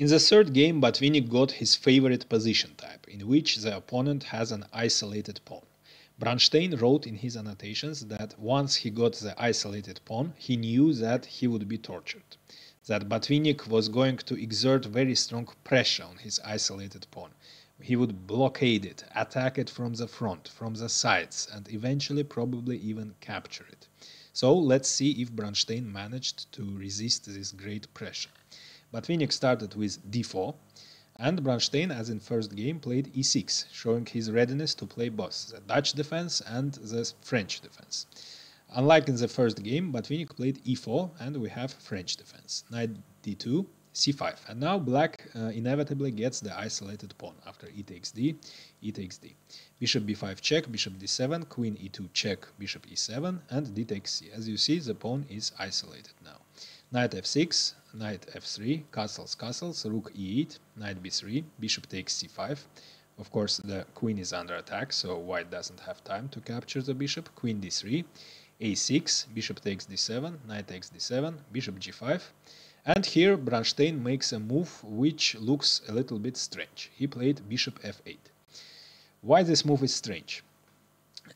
In the third game, Botvinnik got his favorite position type, in which the opponent has an isolated pawn. Bronstein wrote in his annotations that once he got the isolated pawn, he knew that he would be tortured, that Botvinnik was going to exert very strong pressure on his isolated pawn. He would blockade it, attack it from the front, from the sides, and eventually probably even capture it. So let's see if Bronstein managed to resist this great pressure. Botvinnik started with d4, and Bronstein, as in first game, played e6, showing his readiness to play both the Dutch defense and the French defense. Unlike in the first game, Botvinnik played e4, and we have French defense. Knight d2, c5. And now black uh, inevitably gets the isolated pawn after e takes d, e takes d. Bishop b5 check, bishop d7, queen e2 check, bishop e7, and d takes c. As you see, the pawn is isolated now. Knight f6, knight f3, castles, castles, rook e8, knight b3, bishop takes c5. Of course, the queen is under attack, so white doesn't have time to capture the bishop. Queen d3, a6, bishop takes d7, knight takes d7, bishop g5. And here Bronstein makes a move which looks a little bit strange. He played bishop f8. Why this move is strange?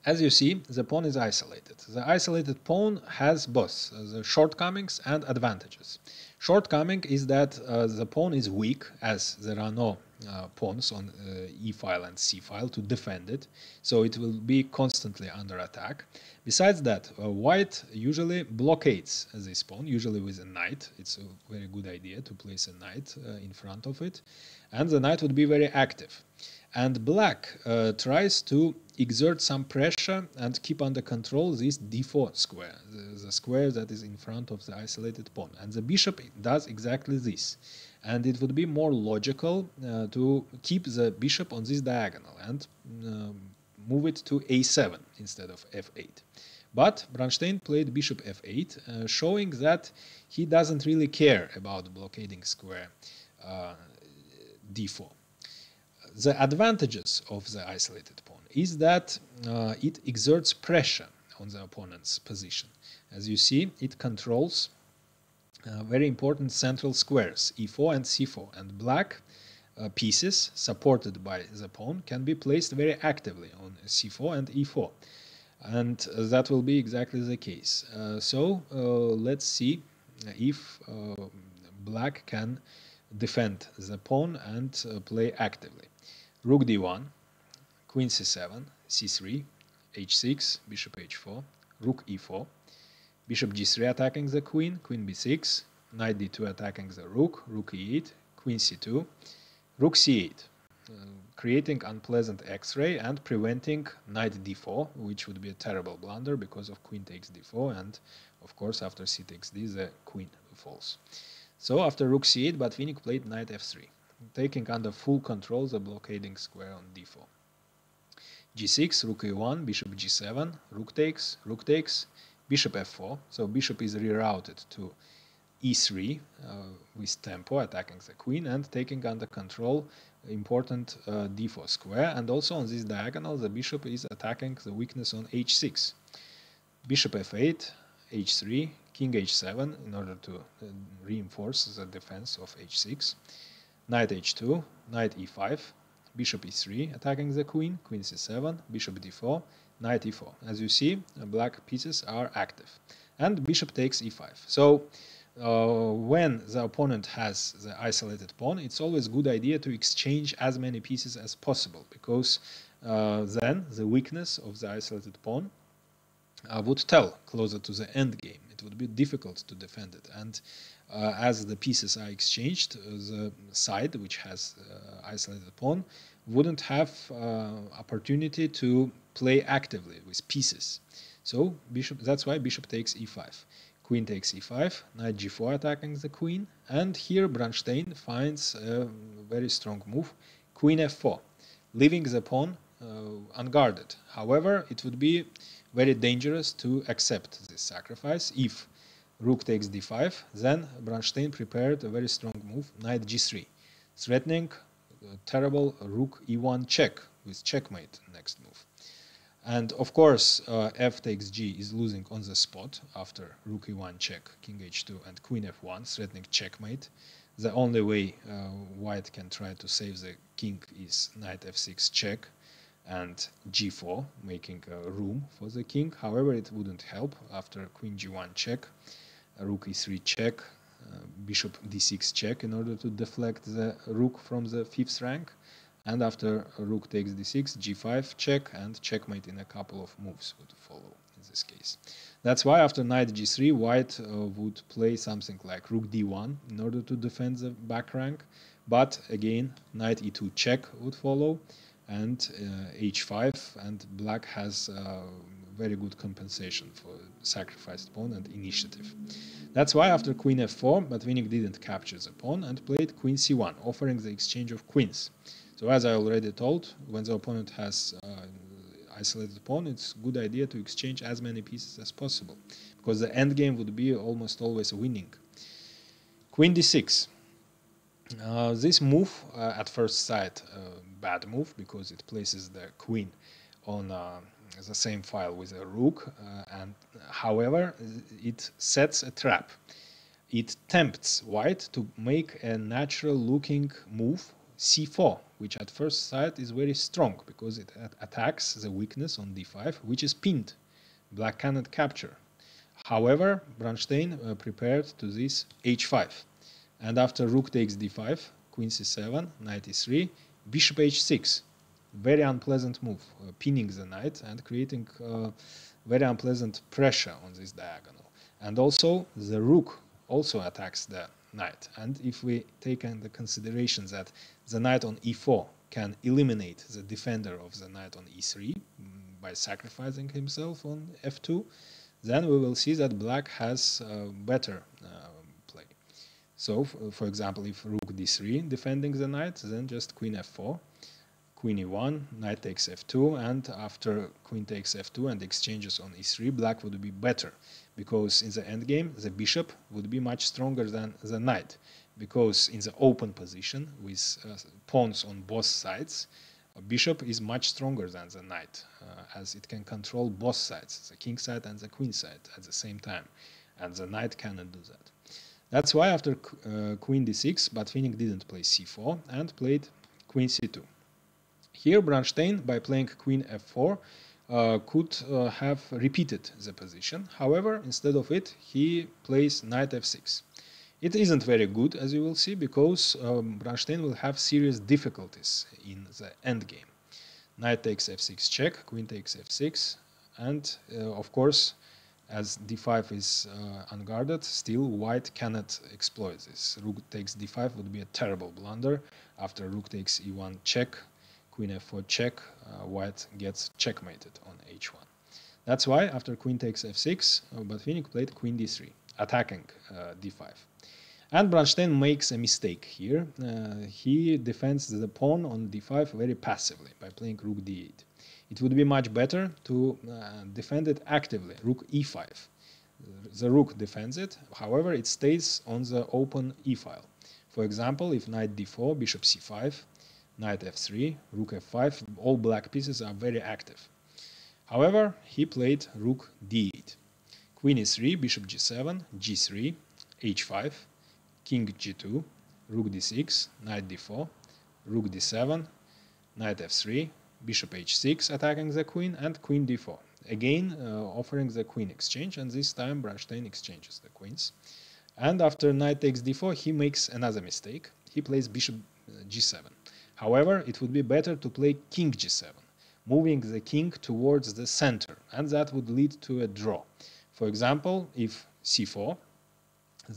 As you see, the pawn is isolated. The isolated pawn has both the shortcomings and advantages. Shortcoming is that uh, the pawn is weak, as there are no uh, pawns on uh, e file and c file to defend it, so it will be constantly under attack. Besides that, uh, white usually blockades this pawn, usually with a knight. It's a very good idea to place a knight uh, in front of it, and the knight would be very active. And black uh, tries to exert some pressure and keep under control this d4 square, the, the, square that is in front of the isolated pawn. And the bishop does exactly this. And it would be more logical uh, to keep the bishop on this diagonal and um, move it to a7 instead of f8. But Bronstein played bishop f8, uh, showing that he doesn't really care about blockading square uh, d4 the advantages of the isolated pawn is that uh, it exerts pressure on the opponent's position. As you see, it controls uh, very important central squares, e4 and c4, and black uh, pieces supported by the pawn can be placed very actively on c4 and e4 and uh, that will be exactly the case. Uh, so uh, let's see if black can defend the pawn and play actively rook d1, queen c7, c3, h6, bishop h4, rook e4, bishop g3 attacking the queen, queen b6, knight d2 attacking the rook, rook e8, queen c2, rook c8, uh, creating unpleasant x-ray and preventing knight d4, which would be a terrible blunder because of queen takes d4 and of course after c takes d the queen falls. So after rook c8, Botvinnik played knight f3 taking under full control the blockading square on d4. g6, rook e1, bishop g7, rook takes, rook takes, bishop f4. So bishop is rerouted to e3 uh, with tempo attacking the queen and taking under control important uh, d4 square and also on this diagonal the bishop is attacking the weakness on h6 bishop f8 h3 king h7 in order to uh, reinforce the defense of h6 knight h2, knight e5, bishop e3 attacking the queen, queen c7, bishop d4, knight e4. As you see, black pieces are active. And bishop takes e5. So uh, when the opponent has the isolated pawn, it's always a good idea to exchange as many pieces as possible because uh, then the weakness of the isolated pawn uh, would tell closer to the end game. It would be difficult to defend it. And as the pieces are exchanged, uh, the side which has uh, isolated pawn wouldn't have opportunity to play actively with pieces. So bishop. That's why bishop takes e5. Queen takes e5, knight g4 attacking the queen, and here Bronstein finds a very strong move, queen f4, leaving the pawn uh, unguarded. However, it would be very dangerous to accept this sacrifice if rook takes d5. Then Bronstein prepared a very strong move, knight g3, threatening terrible rook e1 check with checkmate next move. And of course, uh, f takes g is losing on the spot after rook e1 check, king h2, and queen f1, threatening checkmate. the only way uh, white can try to save the king is knight f6 check and g4 making a room for the king however it wouldn't help after queen g1 check rook e3 check uh, bishop d6 check in order to deflect the rook from the fifth rank. And after rook takes d6 g5 check and checkmate in a couple of moves would follow in this case. That's why after knight g3 white uh, would play something like rook d1 in order to defend the back rank. But again knight e2 check would follow and uh, h5 and black has uh, very good compensation for sacrificed pawn and initiative. That's why after queen f4, Botvinnik didn't capture the pawn and played queen c1, offering the exchange of queens. So as I already told, when the opponent has uh, isolated pawn, it's a good idea to exchange as many pieces as possible, because the endgame would be almost always winning. Queen d6. Uh, this move, uh, at first sight, uh, bad move because it places the queen on uh, the same file with a rook, uh, and however, it sets a trap. It tempts white to make a natural-looking move c4, which at first sight is very strong because it attacks the weakness on d5, which is pinned. Black cannot capture. However, Bronstein uh, prepared to this h5. And after rook takes d5, queen c7, knight e3, bishop h6. Very unpleasant move, uh, pinning the knight and creating uh, very unpleasant pressure on this diagonal. And also the rook also attacks the knight. And if we take into consideration that the knight on e4 can eliminate the defender of the knight on e3 mm, by sacrificing himself on f2, then we will see that black has uh, better uh, so, for example, if rook d3 defending the knight, then just queen f4, queen e1, knight takes f2, and after queen takes f2 and exchanges on e3, black would be better, because in the endgame, the bishop would be much stronger than the knight, because in the open position, with uh, pawns on both sides, a bishop is much stronger than the knight, uh, as it can control both sides, the king side and the queen side at the same time, and the knight cannot do that. That's why after uh, queen d6, Botvinnik didn't play c4 and played queen c2. Here Bronstein, by playing queen f4, uh, could uh, have repeated the position. However, instead of it, he plays knight f6. It isn't very good, as you will see, because um, Bronstein will have serious difficulties in the endgame. Knight takes f6 check, queen takes f6, and uh, of course as d5 is uh, unguarded, still white cannot exploit this. Rook takes d5 would be a terrible blunder. After rook takes e1 check, queen f4 check, uh, white gets checkmated on h1. That's why after queen takes f6, uh, Botvinnik played queen d3, attacking uh, d5. And Bronstein makes a mistake here. Uh, he defends the pawn on d5 very passively by playing rook d8 it would be much better to uh, defend it actively, rook e5. The rook defends it, however, it stays on the open e file. For example, if knight d4, bishop c5, knight f3, rook f5, all black pieces are very active. However, he played rook d8. Queen e3, bishop g7, g3, h5, king g2, rook d6, knight d4, rook d7, knight f3, bishop h6 attacking the queen and queen d4 again uh, offering the queen exchange and this time Bronstein exchanges the queens and after knight takes d4 he makes another mistake he plays bishop uh, g7 however it would be better to play king g7 moving the king towards the center and that would lead to a draw for example if c4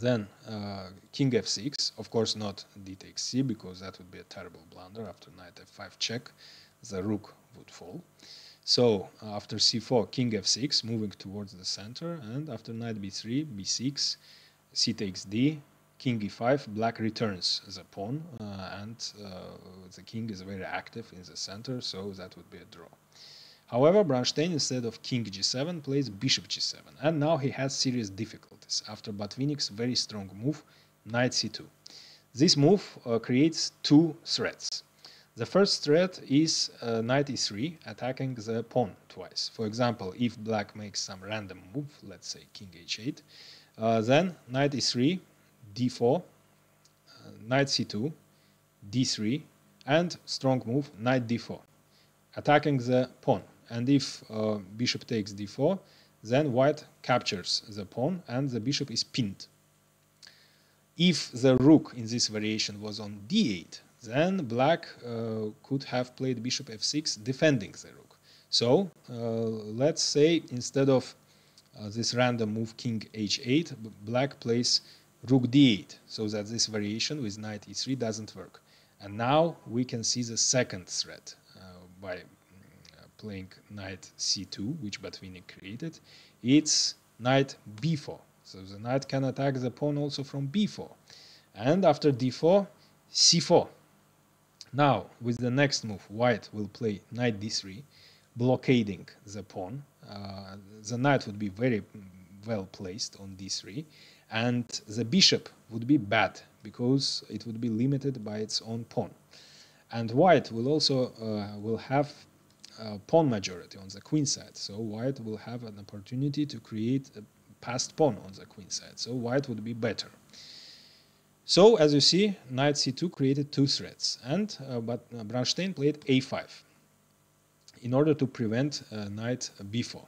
then uh, king f6 of course not d takes c because that would be a terrible blunder after knight f5 check the rook would fall. So after c4, king f6, moving towards the center, and after knight b3, b6, c takes d, king e5, black returns the pawn, uh, and uh, the king is very active in the center, so that would be a draw. However, Bronstein, instead of king g7, plays bishop g7, and now he has serious difficulties after Botvinnik's very strong move, knight c2. This move uh, creates two threats. The first threat is uh, knight e3 attacking the pawn twice. For example, if black makes some random move, let's say king h8, uh, then knight e3, d4, uh, knight c2, d3, and strong move knight d4, attacking the pawn. And if uh, bishop takes d4, then white captures the pawn and the bishop is pinned. If the rook in this variation was on d8, then black uh, could have played bishop f6 defending the rook. So uh, let's say instead of uh, this random move king h8, black plays rook d8, so that this variation with knight e3 doesn't work. And now we can see the second threat uh, by playing knight c2, which Botvinnik created, it's knight b4. So the knight can attack the pawn also from b4. And after d4, c4. Now, with the next move, white will play knight d3, blockading the pawn. Uh, the knight would be very well placed on d3, and the bishop would be bad because it would be limited by its own pawn. And white will also uh, will have pawn majority on the queen side. So white will have an opportunity to create a passed pawn on the queen side. So white would be better. So as you see, knight c2 created two threats, and uh, but uh, Bronstein played a5 in order to prevent uh, knight b4.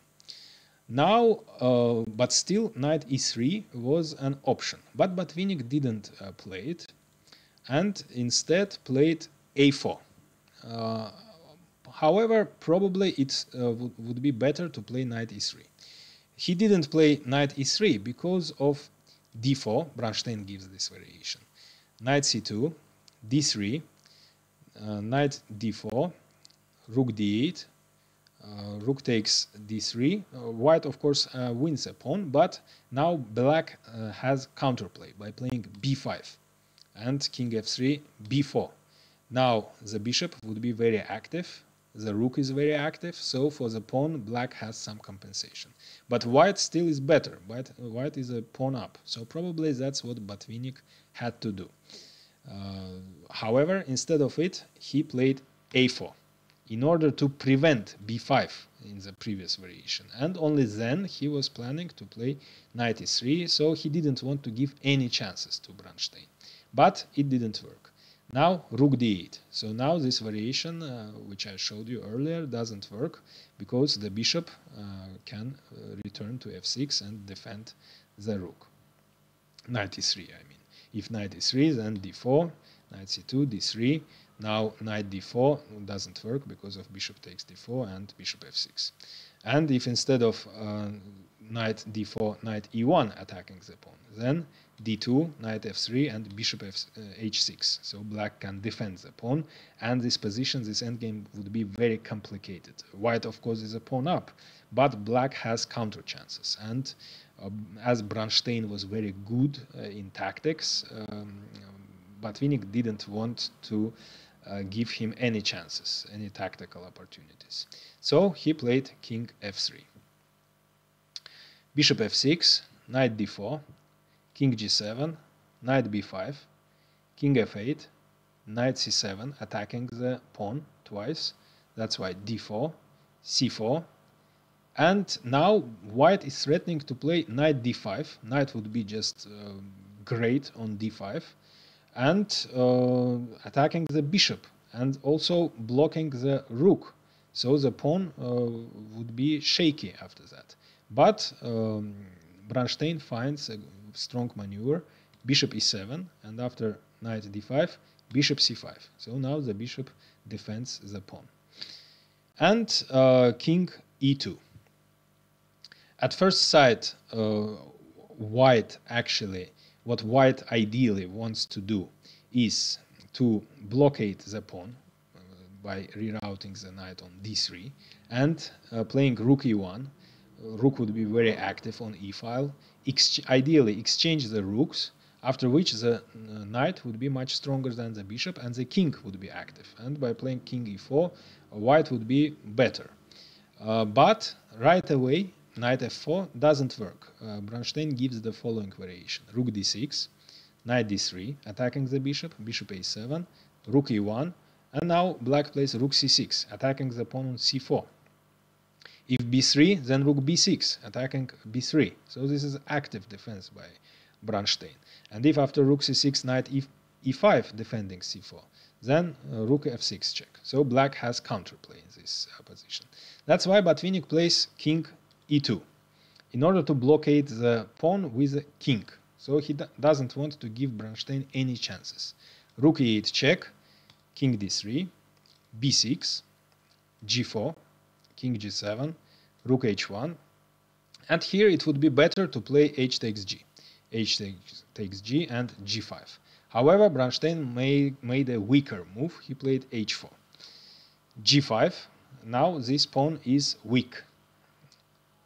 Now, uh, but still, knight e3 was an option, but Botvinnik didn't uh, play it, and instead played a4. Uh, However, probably it uh, would, be better to play knight e3. He didn't play knight e3 because of d4. Bronstein gives this variation. Knight c2, d3, uh, knight d4, rook d8, uh, rook takes d3. Uh, white, of course, uh, wins a pawn, but now black uh, has counterplay by playing b5 and king f3, b4. Now the bishop would be very active the rook is very active, so for the pawn, black has some compensation. But white still is better. White, white is a pawn up, so probably that's what Botvinnik had to do. Uh, however, instead of it, he played a4 in order to prevent b5 in the previous variation. And only then he was planning to play knight e3, so he didn't want to give any chances to Bronstein. But it didn't work. Now rook d8. So now this variation, uh, which I showed you earlier, doesn't work because the bishop uh, can uh, return to f6 and defend the rook. Knight e3, I mean. If knight e3, then d4, knight c2, d3. Now knight d4 doesn't work because of bishop takes d4 and bishop f6. And if instead of uh, knight d4, knight e1 attacking the pawn, then d2, knight f3, and bishop f, uh, h6. So black can defend the pawn, and this position, this endgame would be very complicated. White, of course, is a pawn up, but black has counter chances. And uh, as Bronstein was very good uh, in tactics, um, Botvinnik didn't want to give him any chances, any tactical opportunities. So he played king f3. Bishop f6, knight d4, king g7, knight b5, king f8, knight c7, attacking the pawn twice. That's why d4, c4. And now white is threatening to play knight d5. Knight would be just uh, great on d5. And uh, attacking the bishop and also blocking the rook. So the pawn uh, would be shaky after that. But um, finds a strong maneuver, bishop e7, and after knight d5, bishop c5. So now the bishop defends the pawn. And uh, king e2. At first sight, uh, white actually, what white ideally wants to do is to blockade the pawn uh, by rerouting the knight on d3 and uh, playing rook e1 rook would be very active on e file ex ideally exchange the rooks, after which the uh, knight would be much stronger than the bishop and the king would be active. And by playing king e4, white would be better. Uh, but right away, knight f4 doesn't work. Uh, Bronstein gives the following variation. Rook d6, knight d3, attacking the bishop, bishop a7, rook e1, and now black plays rook c6, attacking the pawn on c4. If b3, then rook b6, attacking b3. So this is active defense by Bronstein. And if after rook c6, knight e5 defending c4. Then uh, rook f6 check. So black has counterplay in this uh, position. That's why Botvinnik plays king e2 in order to blockade the pawn with a king. So he doesn't want to give Bronstein any chances. Rook e8 check, king d3, b6, g4, king g7, rook h1. And here it would be better to play h takes g, h takes, g and g5. However, Bronstein made a weaker move. He played h4. g5. Now this pawn is weak.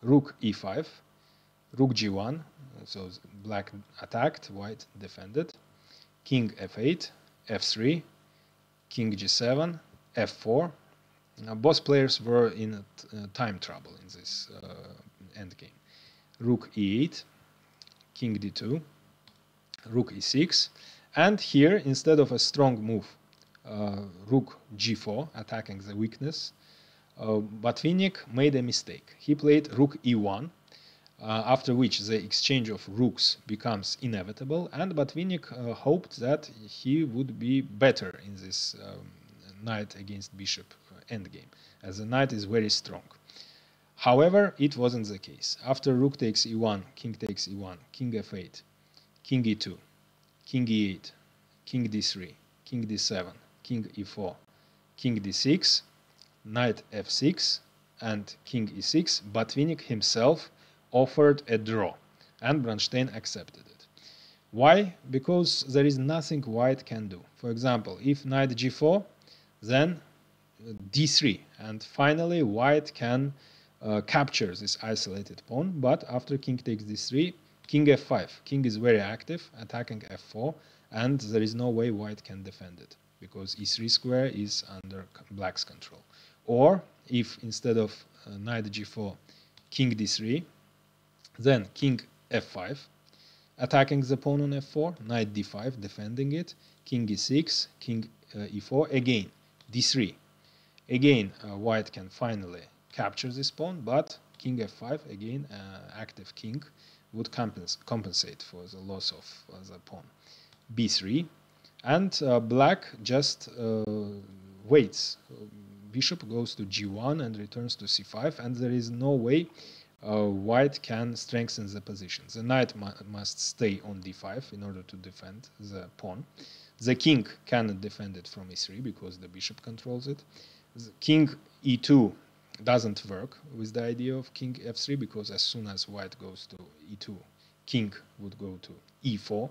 Rook e5. Rook g1. So black attacked, white defended. King f8, f3, king g7, f4. Now, both players were in uh, time trouble in this uh, endgame. Rook e8, king d2, rook e6, and here, instead of a strong move, uh, rook g4, attacking the weakness, uh, Botvinnik made a mistake. He played rook e1, uh, after which the exchange of rooks becomes inevitable, and Botvinnik uh, hoped that he would be better in this um, knight against bishop endgame, as the knight is very strong. However, it wasn't the case. After rook takes e1, king takes e1, king f8, king e2, king e8, king d3, king d7, king e4, king d6, knight f6, and king e6, Botvinnik himself offered a draw, and Bronstein accepted it. Why? Because there is nothing white can do. For example, if knight g4, then d3, and finally white can uh, capture this isolated pawn, but after king takes d3, King f5. King is very active, attacking f4, and there is no way white can defend it because e3 square is under black's control. Or if instead of uh, knight g4, king d3, then king f5, attacking the pawn on f4, knight d5, defending it, king e6, king uh, e4, again d3. Again, uh, white can finally capture this pawn, but king f5, again, uh, active king, would compens compensate for the loss of uh, the pawn. b3 and uh, black just waits. Bishop goes to g1 and returns to c5 and there is no way uh, white can strengthen the position. The knight mu must stay on d5 in order to defend the pawn. The king cannot defend it from e3 because the bishop controls it. The king e2 doesn't work with the idea of king f3 because as soon as white goes to e2, king would go to e4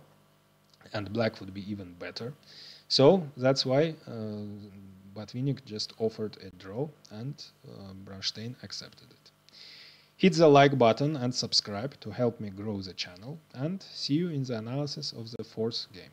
and black would be even better. So that's why uh, Botvinnik just offered a draw and uh, Bronstein accepted it. Hit the like button and subscribe to help me grow the channel and see you in the analysis of the fourth game.